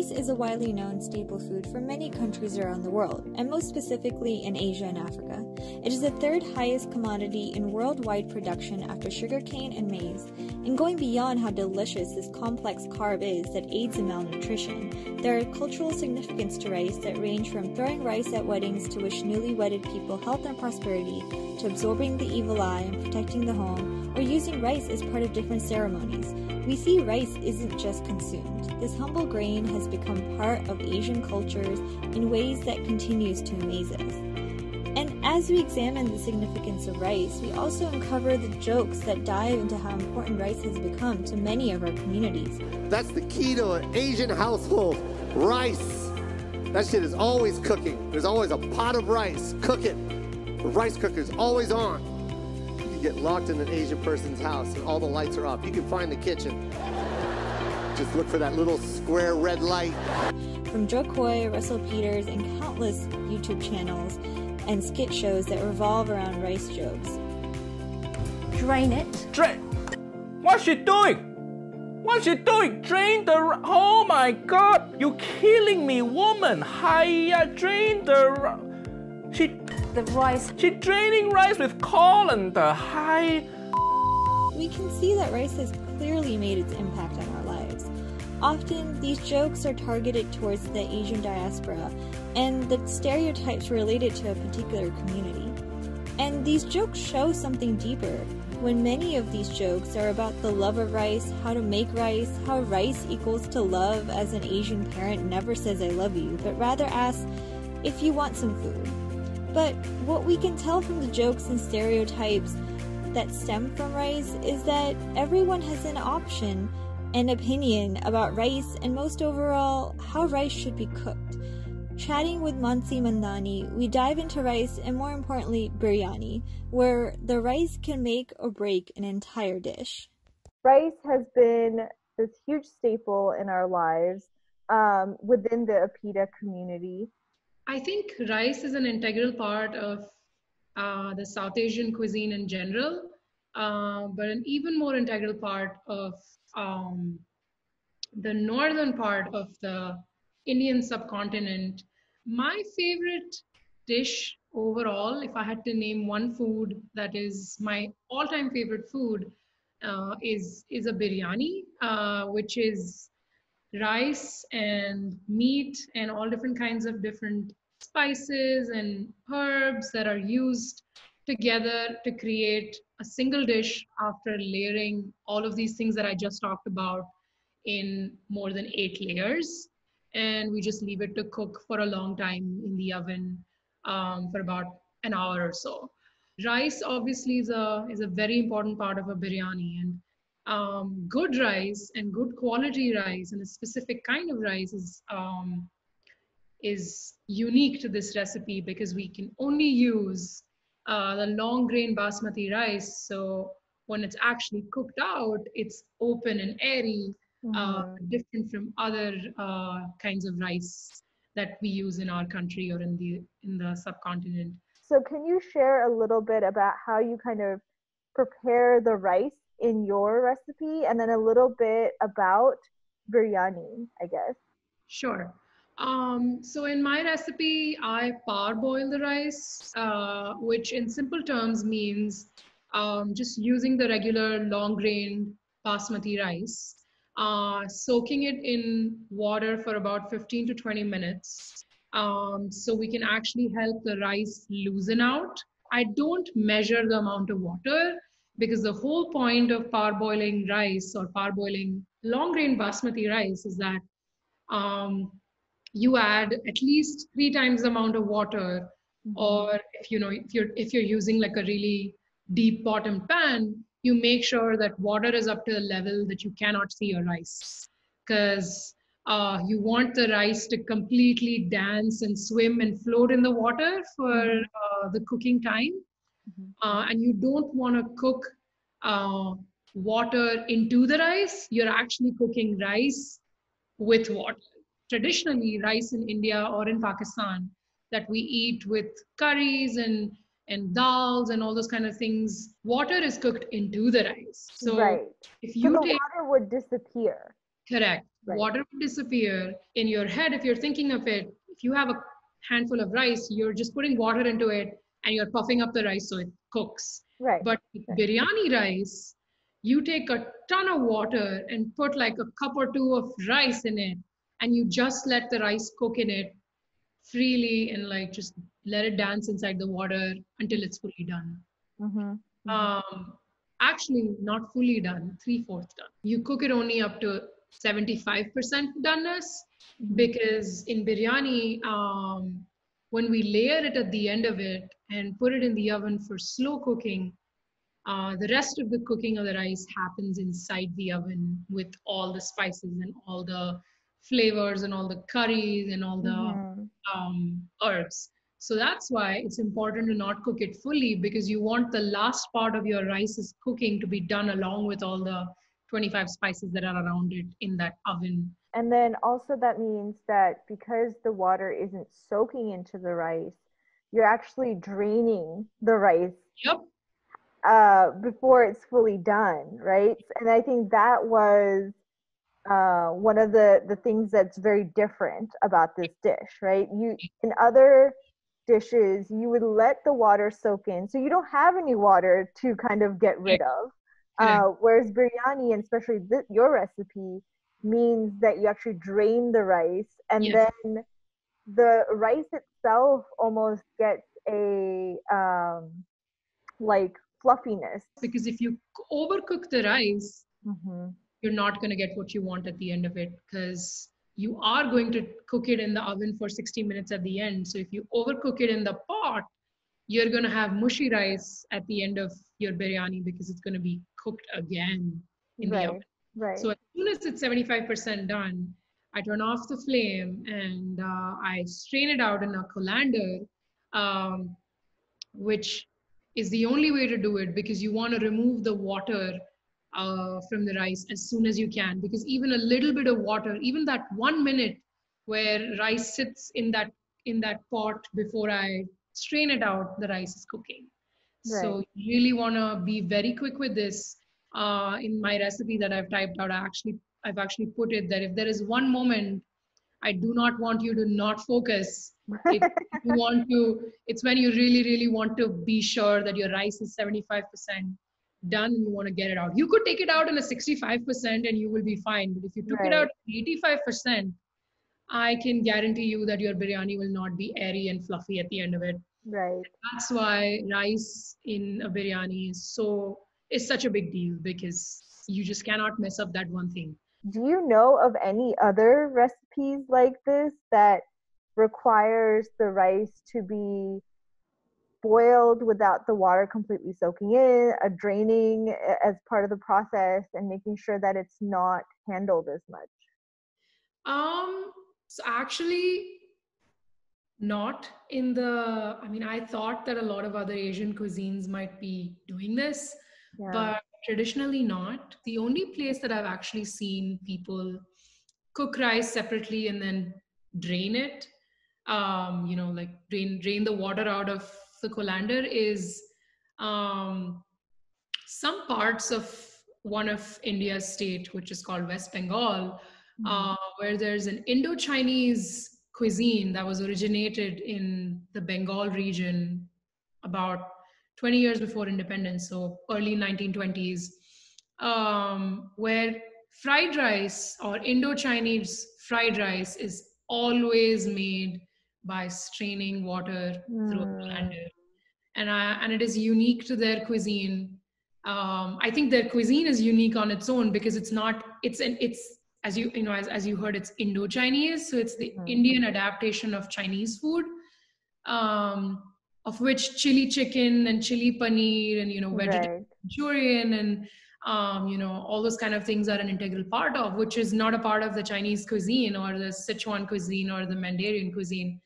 Rice is a widely known staple food for many countries around the world, and most specifically in Asia and Africa. It is the third highest commodity in worldwide production after sugarcane and maize. And going beyond how delicious this complex carb is that aids in malnutrition, there are cultural significance to rice that range from throwing rice at weddings to wish newly wedded people health and prosperity, to absorbing the evil eye and protecting the home, or using rice as part of different ceremonies. We see rice isn't just consumed. This humble grain has become part of Asian cultures in ways that continues to amaze us. As we examine the significance of rice, we also uncover the jokes that dive into how important rice has become to many of our communities. That's the key to an Asian household rice. That shit is always cooking. There's always a pot of rice cooking. The rice cooker's always on You can get locked in an Asian person's house and all the lights are off. You can find the kitchen. Just look for that little square red light. From Jo Koy, Russell Peters, and countless YouTube channels and skit shows that revolve around rice jokes. Drain it. Drain? What's she doing? What's she doing? Drain the. Oh my god! You're killing me, woman! Hiya, drain the. She the rice. She's draining rice with colander. Hi. We can see that rice has clearly made its impact on our lives. Often, these jokes are targeted towards the Asian diaspora and the stereotypes related to a particular community. And these jokes show something deeper when many of these jokes are about the love of rice, how to make rice, how rice equals to love, as an Asian parent never says I love you, but rather asks if you want some food. But what we can tell from the jokes and stereotypes that stem from rice is that everyone has an option and opinion about rice and most overall how rice should be cooked. Chatting with Mansi Mandhani, we dive into rice and more importantly, biryani, where the rice can make or break an entire dish. Rice has been this huge staple in our lives um, within the APIDA community. I think rice is an integral part of uh, the South Asian cuisine in general, uh, but an even more integral part of um, the northern part of the Indian subcontinent. My favorite dish overall, if I had to name one food that is my all-time favorite food, uh, is is a biryani, uh, which is rice and meat and all different kinds of different spices and herbs that are used together to create a single dish after layering all of these things that I just talked about in more than eight layers. And we just leave it to cook for a long time in the oven um, for about an hour or so. Rice obviously is a, is a very important part of a biryani and um, good rice and good quality rice and a specific kind of rice is um, is unique to this recipe because we can only use uh, the long grain basmati rice. So when it's actually cooked out, it's open and airy, mm-hmm. uh, different from other uh, kinds of rice that we use in our country or in the in the subcontinent. So can you share a little bit about how you kind of prepare the rice in your recipe, and then a little bit about biryani, I guess. Sure. Um, so in my recipe, I parboil the rice, uh, which in simple terms means um, just using the regular long grain basmati rice, uh, soaking it in water for about 15 to 20 minutes. Um, so we can actually help the rice loosen out. I don't measure the amount of water because the whole point of parboiling rice or parboiling long grain basmati rice is that um, you add at least three times the amount of water mm-hmm. or if you know if you're if you're using like a really deep bottom pan you make sure that water is up to the level that you cannot see your rice because uh, you want the rice to completely dance and swim and float in the water for mm-hmm. uh, the cooking time mm-hmm. uh, and you don't want to cook uh, water into the rice you're actually cooking rice with water traditionally rice in India or in Pakistan that we eat with curries and and dals and all those kind of things. Water is cooked into the rice. So right. if you so the take, water would disappear. Correct. Right. Water would disappear in your head if you're thinking of it. If you have a handful of rice, you're just putting water into it and you're puffing up the rice so it cooks. Right. But with biryani rice, you take a ton of water and put like a cup or two of rice in it, and you just let the rice cook in it freely and like just let it dance inside the water until it's fully done. hmm Um, actually, not fully done, three fourths done. You cook it only up to 75% doneness because in biryani, um, when we layer it at the end of it and put it in the oven for slow cooking, uh, the rest of the cooking of the rice happens inside the oven with all the spices and all the flavors and all the curries and all the Mhm. um, herbs. So that's why it's important to not cook it fully because you want the last part of your rice's cooking to be done along with all the 25 spices that are around it in that oven. And then also that means that because the water isn't soaking into the rice, you're actually draining the rice Yep. uh, before it's fully done, right? And I think that was uh, one of the the things that's very different about this dish, right? You in other dishes you would let the water soak in, so you don't have any water to kind of get rid of. Uh, whereas biryani, and especially th- your recipe, means that you actually drain the rice, and then the rice itself almost gets a um, like fluffiness. Because if you overcook the rice, Mm-hmm. You're not going to get what you want at the end of it because you are going to cook it in the oven for 60 minutes at the end. So if you overcook it in the pot, you're going to have mushy rice at the end of your biryani because it's going to be cooked again in the oven. Right. So as soon as it's 75% done, I turn off the flame and uh, I strain it out in a colander, um, which is the only way to do it because you want to remove the water uh, from the rice as soon as you can. Because even a little bit of water, even that one minute where rice sits in that in that pot before I strain it out, the rice is cooking. So you really want to be very quick with this. Uh, in my recipe that I've typed out, I actually I've actually put it that if there is one moment I do not want you to not focus. If you want to, it's when you really, really want to be sure that your rice is 75% done and you want to get it out. You could take it out in a 65% and you will be fine. But if you took it out 85%, I can guarantee you that your biryani will not be airy and fluffy at the end of it. right. That's why rice in a biryani is so is such a big deal because you just cannot mess up that one thing. Do you know of any other recipes like this that requires the rice to be boiled without the water completely soaking in, a draining as part of the process, and making sure that it's not handled as much? Um, so actually, not in the. I mean, I thought that a lot of other Asian cuisines might be doing this, Yeah. but traditionally not. The only place that I've actually seen people cook rice separately and then drain it, um, you know, like drain drain the water out of the colander is um, some parts of one of India's state, which is called West Bengal, uh, where there's an Indo-Chinese cuisine that was originated in the Bengal region about 20 years before independence, so early 1920s, um, where fried rice or Indo-Chinese fried rice is always made by straining water through a Mm. colander, and I, and it is unique to their cuisine. Um, I think their cuisine is unique on its own because it's not it's an it's as you you know as, as you heard it's Indo-Chinese, so it's the Mhm. Indian adaptation of Chinese food. Um, of which chili chicken and chili paneer and you know vegetarian Right. And um, you know all those kind of things are an integral part of, which is not a part of the Chinese cuisine or the Sichuan cuisine or the Mandarin cuisine.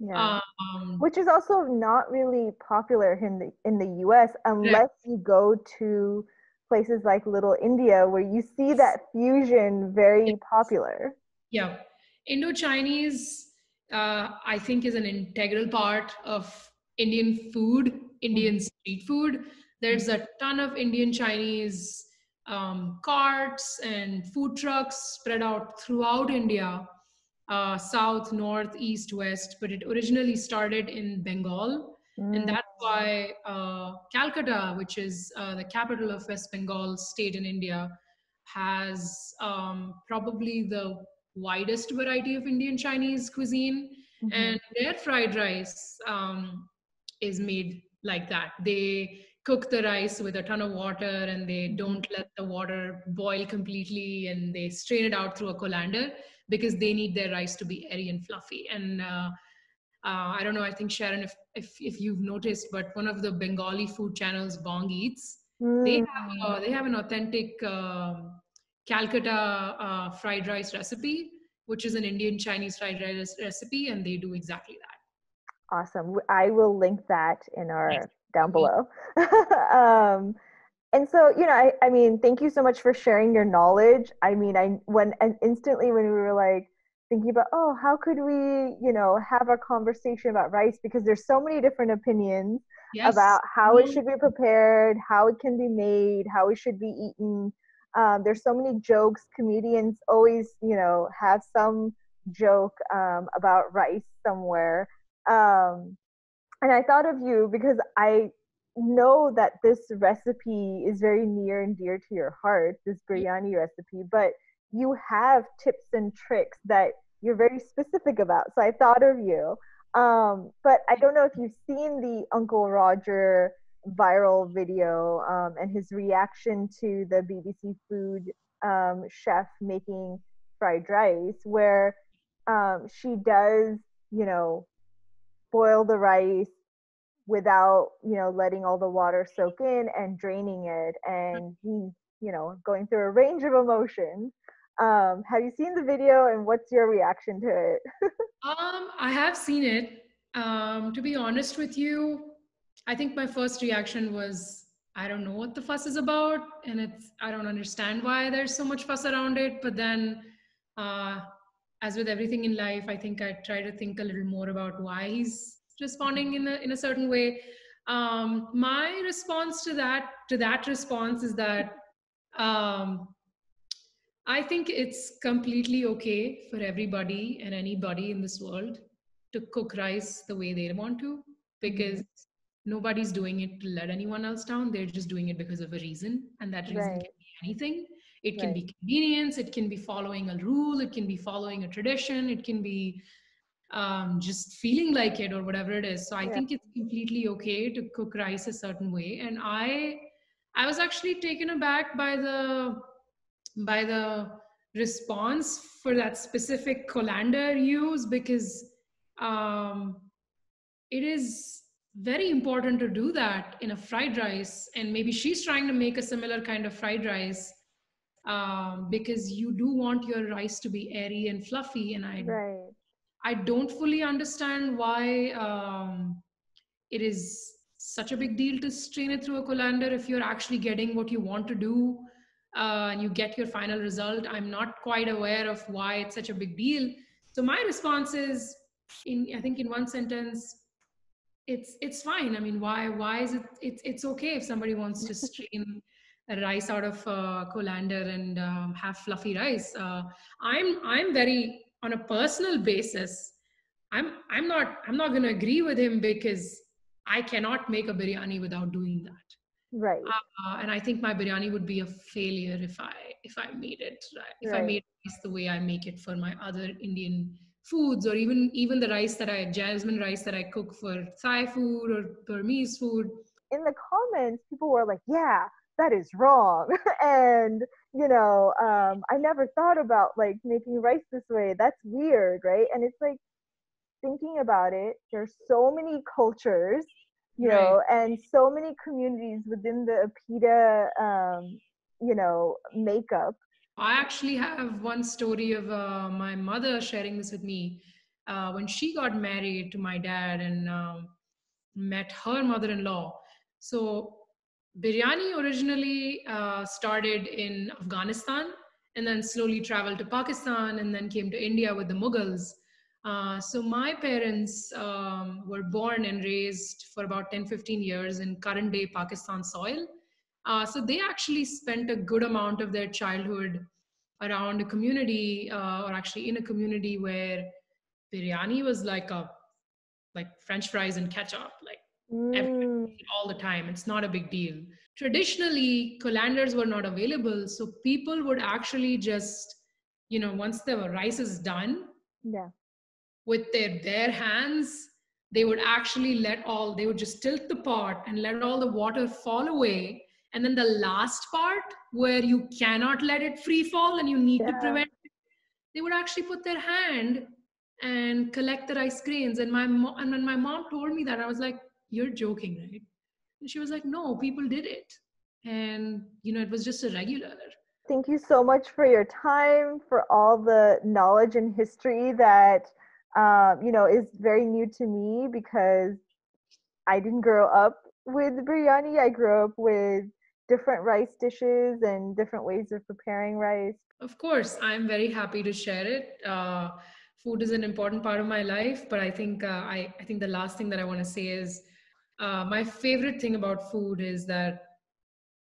Yeah. Um, Which is also not really popular in the in the US unless you go to places like Little India where you see that fusion very popular. yeah, Indo-Chinese, uh, I think, is an integral part of Indian food, Indian street food. There's a ton of Indian Chinese um, carts and food trucks spread out throughout India, uh, south, north, east, west. But it originally started in Bengal, Mm. and that's why uh, Calcutta, which is uh, the capital of West Bengal state in India, has um, probably the widest variety of Indian Chinese cuisine, Mhm. and their fried rice um, is made like that. They cook the rice with a ton of water and they don't let the water boil completely and they strain it out through a colander because they need their rice to be airy and fluffy. And uh, uh, I don't know, I think Sharon, if, if, if you've noticed, but one of the Bengali food channels, Bong Eats, they Mm. have uh, they have an authentic um, Calcutta uh, fried rice recipe, which is an Indian Chinese fried rice recipe, and they do exactly that. Awesome. I will link that in our Yes. down below. um, and so, you know, I, I mean, thank you so much for sharing your knowledge. I mean, I when and instantly when we were like thinking about, oh, how could we, you know, have a conversation about rice because there's so many different opinions Yes. about how it Mhm. should be prepared, how it can be made, how it should be eaten. Um, there's so many jokes. Comedians always, you know, have some joke um, about rice somewhere. Um, and I thought of you because I know that this recipe is very near and dear to your heart, this biryani recipe, but you have tips and tricks that you're very specific about. So I thought of you. Um, but I don't know if you've seen the Uncle Roger viral video um, and his reaction to the BBC Food um, chef making fried rice, where um, she does, you know, boil the rice without, you know, letting all the water soak in and draining it. And he's, you know, going through a range of emotions. Um, have you seen the video and what's your reaction to it? Um, I have seen it. Um, to be honest with you, I think my first reaction was I don't know what the fuss is about, and it's I don't understand why there's so much fuss around it. But then, uh, as with everything in life, I think I try to think a little more about why he's responding in a in a certain way. Um, my response to that to that response is that um, I think it's completely okay for everybody and anybody in this world to cook rice the way they want to because nobody's doing it to let anyone else down. They're just doing it because of a reason, and that reason Right. can be anything. It can Right. be convenience, it can be following a rule, it can be following a tradition, it can be um, just feeling like it or whatever it is. So I Yeah. think it's completely okay to cook rice a certain way. And I, I was actually taken aback by the by the response for that specific colander use because um, it is very important to do that in a fried rice and maybe she's trying to make a similar kind of fried rice um, because you do want your rice to be airy and fluffy and i Right. I don't fully understand why um, it is such a big deal to strain it through a colander if you're actually getting what you want to do uh, and you get your final result. I'm not quite aware of why it's such a big deal. So my response is, in I think in one sentence, it's it's fine. I mean, why why is it? It's it's okay if somebody wants to strain a rice out of a colander and um, have fluffy rice. Uh, I'm I'm very on a personal basis. I'm I'm not I'm not going to agree with him because I cannot make a biryani without doing that Right. uh, and I think my biryani would be a failure if I if I made it right. If I made rice the way I make it for my other Indian foods, or even even the rice that I jasmine rice that I cook for Thai food or Burmese food. in the comments, people were like, "Yeah, that is wrong," and you know, um, I never thought about like making rice this way. That's weird, right? And it's like thinking about it. There's so many cultures, you Right. know, and so many communities within the APIDA, um, you know, makeup. I actually have one story of uh, my mother sharing this with me uh, when she got married to my dad and um, met her mother-in-law. So biryani originally uh, started in Afghanistan and then slowly traveled to Pakistan and then came to India with the Mughals. Uh, so my parents um, were born and raised for about 10, 15 years in current day Pakistan soil. Uh, so they actually spent a good amount of their childhood around a community, uh, or actually in a community where biryani was like a like French fries and ketchup, like Mm. all the time. It's not a big deal. Traditionally, colanders were not available, so people would actually just, you know, once the rice is done, Yeah. with their bare hands, they would actually let all, they would just tilt the pot and let all the water fall away. And then the last part, where you cannot let it free fall and you need to prevent it, they would actually put their hand and collect the rice grains. And my mo- and when my mom told me that, I was like, "You're joking, right?" And she was like, "No, people did it, and you know, it was just a regular." Thank you so much for your time, for all the knowledge and history that um, you know is very new to me because I didn't grow up with biryani. I grew up with different rice dishes and different ways of preparing rice. Of course, I'm very happy to share it. Uh, food is an important part of my life, but I think uh, I, I think the last thing that I want to say is uh, my favorite thing about food is that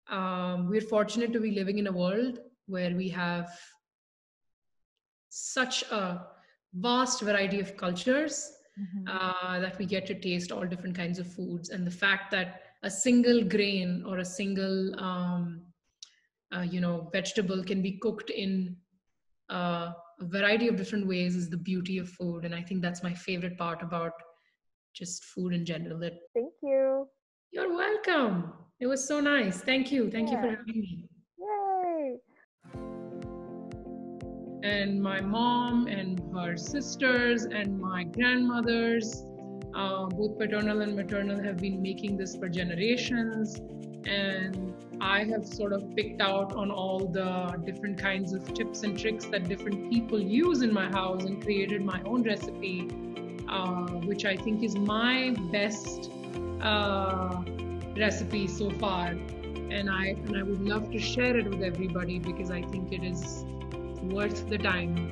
um, we're fortunate to be living in a world where we have such a vast variety of cultures uh, that we get to taste all different kinds of foods. And the fact that a single grain or a single um, uh, you know vegetable can be cooked in uh, a variety of different ways is the beauty of food. And i think that's my favorite part about just food in general Thank you. you're welcome it was so nice thank you thank you for having me Yay! and my mom and her sisters and my grandmothers, uh, both paternal and maternal, have been making this for generations. And I have sort of picked out on all the different kinds of tips and tricks that different people use in my house and created my own recipe, which I think is my best uh, recipe so far. And I and I would love to share it with everybody because I think it is worth the time.